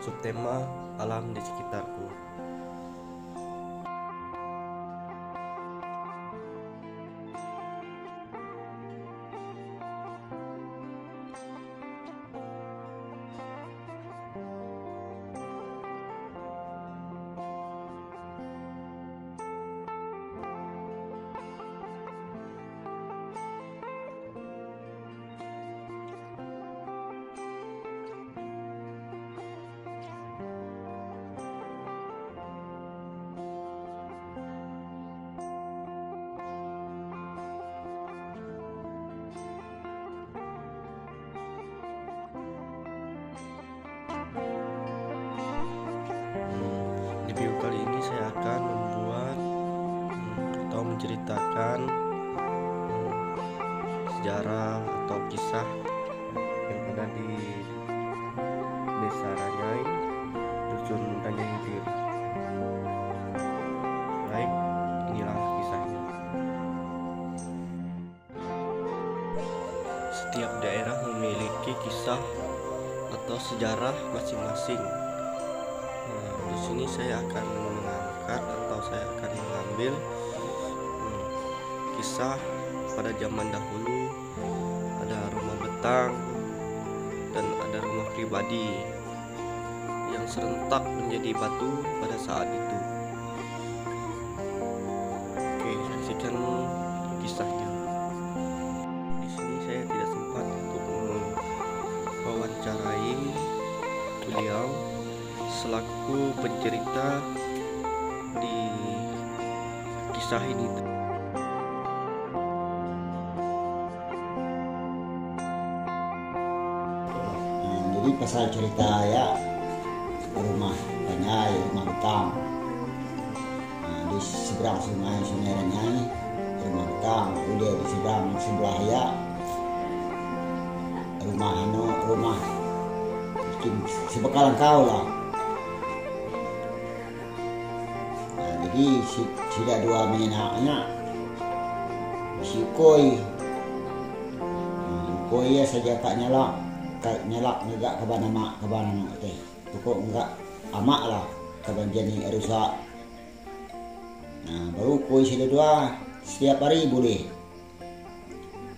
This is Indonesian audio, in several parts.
Subtema alam di sekitarku. Menceritakan hmm, sejarah atau kisah yang ada di desa Ranyai, dusun Ranyai Hilir. Baik, inilah kisahnya. Setiap daerah memiliki kisah atau sejarah masing-masing. Nah, di sini saya akan mengangkat atau saya akan mengambil kisah pada zaman dahulu ada rumah betang dan ada rumah pribadi yang serentak menjadi batu pada saat itu. Oke, saksikan kisahnya. Di sini saya tidak sempat untuk mewawancarai beliau selaku pencerita di kisah ini. Jadi pasal cerita ya rumah Ranyai, rumah betang. Nah, di seberang sungai sungai Ranyai, rumah betang. Udah di seberang sebelah ya rumah anu rumah bikin sebekalan kau lah. Nah, jadi si tidak dua menyenaknya si koi Nah, koi ya saja tak nyala kak nyelak enggak ke bana mak ke bana mak teh. Pokok enggak amak lah. Ke banjani rusak. Nah baru koi sudah dua setiap hari boleh.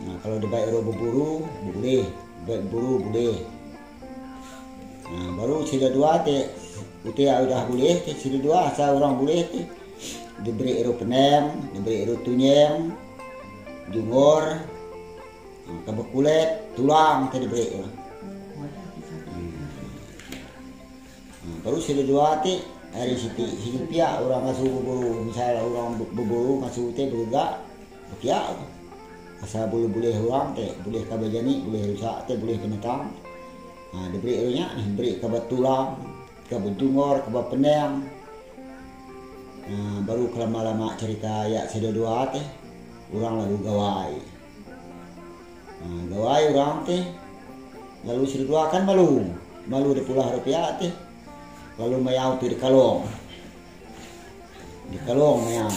Nah kalau di baik ro berburu boleh. Baik buru boleh. Nah baru sudah dua teh utia udah boleh sudah dua asal orang boleh teh. Diberi ero penem diberi ero tunyem jungor kabel kulit tulang tadi beri ya. Hmm, baru sudah dua hati hari siti siti pia orang ngasuh buburu. Misalnya orang bu- buburu ngasuh teh berga pia asal boleh boleh orang teh boleh kabajani boleh rusak teh boleh binatang. Nah diberi nya diberi kabat tulang kabat tungor kabat peneng. Nah baru kelama-lama cerita ya sudah dua teh orang lalu gawai Nah, gawai orang teh. Lalu kan malu. Malu di rupiah teh. Lalu mayau di kalong. Di kalong mayau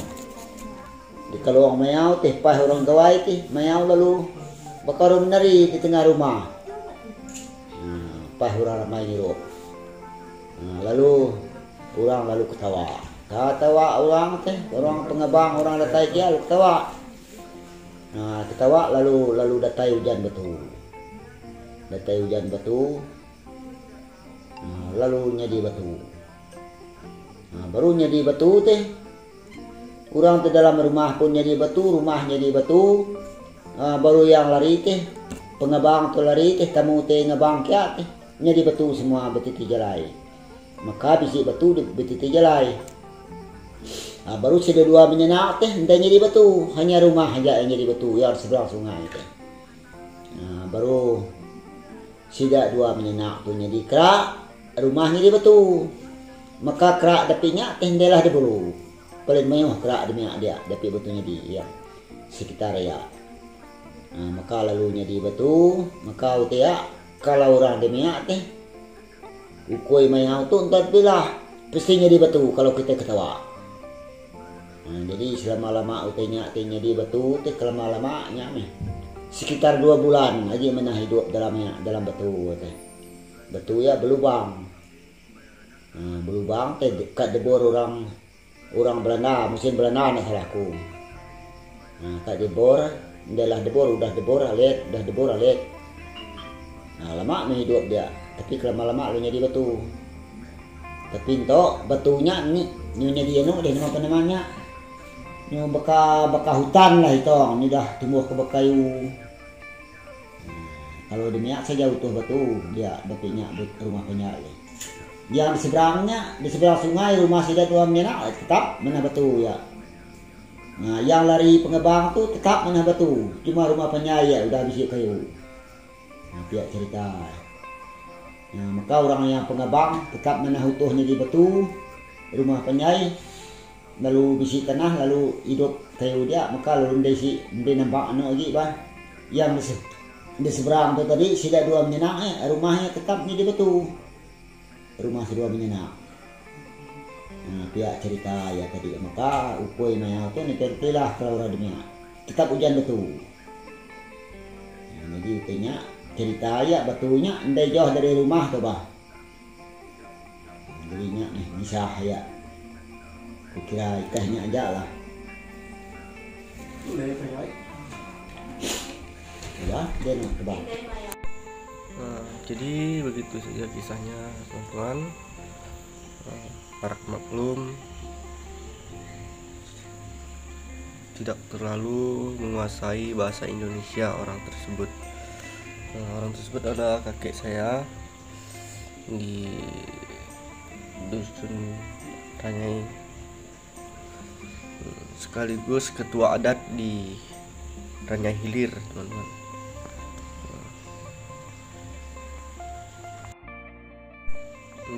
di kalong mayau teh pas orang gawai teh. Mayau lalu bakaru menari di tengah rumah. Nah, pas orang ramai nah, lalu orang lalu ketawa. Ketawa orang teh. Orang pengabang orang letai dia ketawa Nah, ketawa lalu lalu datai hujan batu. Datai hujan batu. Nah, lalu nyadi batu. Nah, baru nyadi batu teh. Orang di dalam rumah pun nyadi batu, rumah nyadi batu. Nah, baru yang lari teh pengabang tu lari teh tamu teh ngabang kia teh nyadi batu semua betiti jalai. Maka bisi batu di betiti jalai. Nah, baru sudah dua menyenak teh entah jadi batu hanya rumah aja yang jadi batu yang seberang sungai teh. Nah, baru sida dua menyenak tu jadi kerak rumahnya di batu maka kerak depinya tendelah di bulu paling mewah kerak demi dia depi betunya di ya sekitar ya. Nah, maka lalunya di batu maka utia kalau orang demi teh. Ukoi mayau tu entar pilah pastinya di batu kalau kita ketawa nah, jadi selama lama utenya tehnya di batu teh selama lamanya nih sekitar dua bulan lagi mana hidup dalamnya dalam batu teh batu ya berlubang. Nah, berlubang teh dekat debor orang orang Belanda musim Belanda nak salahku nah kat debor adalah debor udah debor alit udah debor alit. Nah lama nih hidup dia. Tapi lama-lama lu jadi batu. Tapi ento batunya ni nyonya dia no dia nama namanya nyo beka beka hutan lah itu. Ini dah tumbuh ke bekayu kalau demiak saja utuh batu dia dapatnya rumah penyali yang di seberangnya di seberang sungai rumah sudah tua menyenak tetap mana batu ya. Nah yang lari pengebang tuh tetap mana batu. Cuma rumah penyai ya udah habis kayu. Nah pihak cerita. Nah maka orang yang pengebang tetap mana utuhnya di batu rumah penyai lalu bisi tanah lalu hidup kayu dia maka lalu dia si dia nampak anu lagi bah. Yang di seberang tuh tadi sudah dua menyenang eh rumahnya tetap di batu. Rumah dua menyenang nah pihak cerita ya tadi maka upoi maya itu lah kalau radenya tetap hujan batu. Nah, jadi utenya cerita ya batunya ndai jauh dari rumah tuh bah. Jadinya nih bisa ya kira ikahnya aja lah. Ya dia tebak Nah, jadi begitu saja kisahnya teman-teman Nah, para maklum tidak terlalu menguasai bahasa Indonesia orang tersebut. Nah, orang tersebut adalah kakek saya. Di dusun Ranyai Hmm, sekaligus ketua adat di Ranyai Hilir teman-teman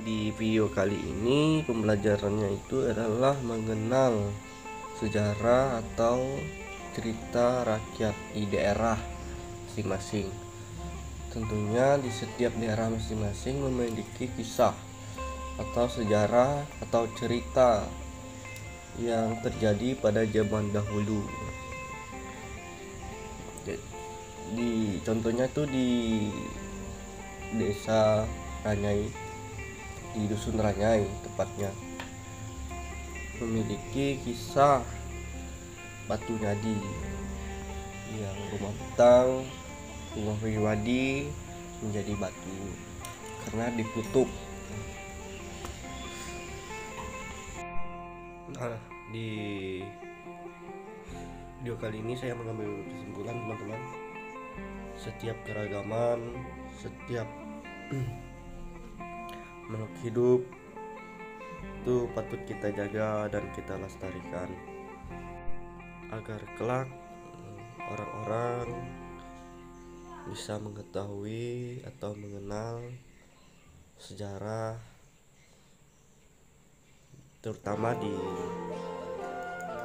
di video kali ini pembelajarannya itu adalah mengenal sejarah atau cerita rakyat di daerah masing-masing. Tentunya di setiap daerah masing-masing memiliki kisah atau sejarah atau cerita yang terjadi pada zaman dahulu. Di contohnya tuh di desa Ranyai di Dusun Ranyai tepatnya memiliki kisah Batu Nyadi yang rumah betang rumah pribadi menjadi batu karena dikutuk nah di video kali ini saya mengambil kesimpulan teman-teman. Setiap keragaman setiap makhluk hidup itu patut kita jaga dan kita lestarikan agar kelak orang-orang bisa mengetahui atau mengenal sejarah terutama di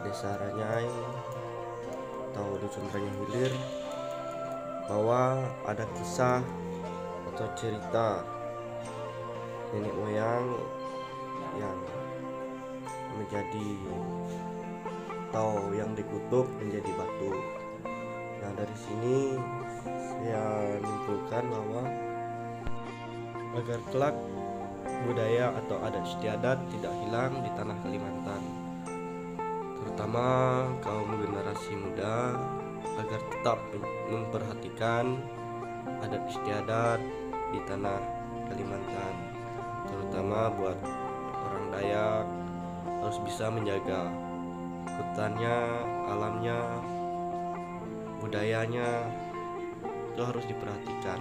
desa Ranyai atau dusun Ranyai Hilir bahwa ada kisah atau cerita nenek moyang yang menjadi atau yang dikutuk menjadi batu. Nah dari sini saya menyimpulkan bahwa agar kelak budaya atau adat istiadat tidak hilang di tanah Kalimantan. Terutama kaum generasi muda agar tetap memperhatikan adat istiadat di tanah Kalimantan terutama buat orang Dayak. Harus bisa menjaga hutannya, alamnya, budayanya. Itu harus diperhatikan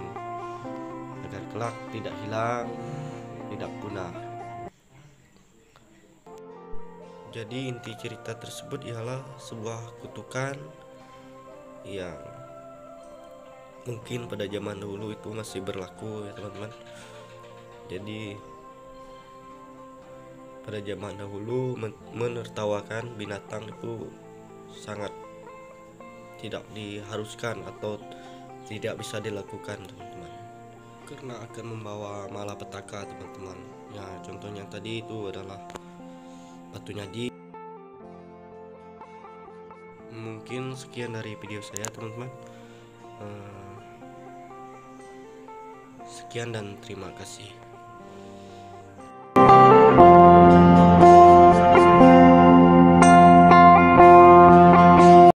agar kelak tidak hilang, tidak punah. Jadi inti cerita tersebut ialah sebuah kutukan yang mungkin pada zaman dulu itu masih berlaku ya teman-teman. Jadi pada zaman dahulu men- menertawakan binatang itu sangat tidak diharuskan atau tidak bisa dilakukan teman-teman karena akan membawa malapetaka teman-teman. Ya contohnya tadi itu adalah batu nyaji mungkin sekian dari video saya teman-teman. Eh, sekian dan terima kasih